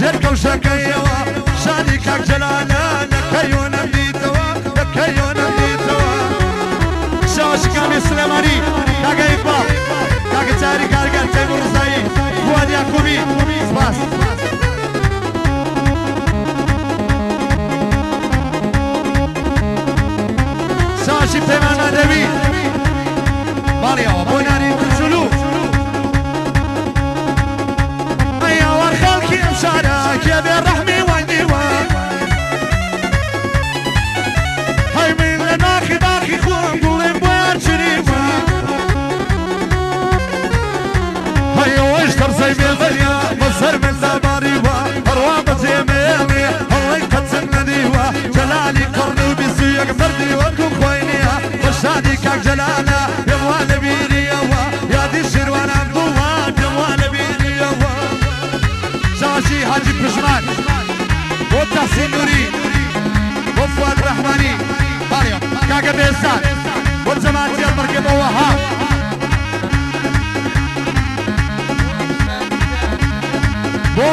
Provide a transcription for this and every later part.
ژێر کەوشەکەیەوە شانی کاک جەلانە لەکەیۆنە بیتەوە لەکەیۆنە بیتەوە شاشکانی سلێمانی کاگە ئیقبال کاگە چاری کارگەر تەیموور ڕزایی فواد یاکوبی سپاس شاشی بەشادی کاک جەلانە پێم وا لە بیریەوە یادی شیروانان بووە پێم وا لە بیریەوە شاشی حاجی پژمان بۆ تەحسین نوری بۆ فواد ڕەحمانی باڵێ کاکە بێستان بۆ جەماتی ئەمڕگەبەوە ها بۆ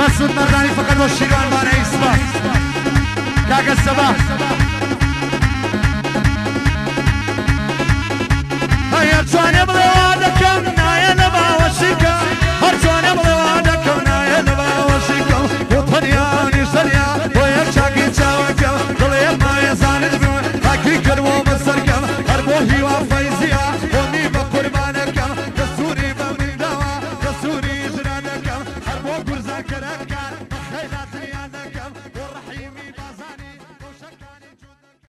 مسعود مردانی فقط با شیروان بانه ایسما کاکا سبا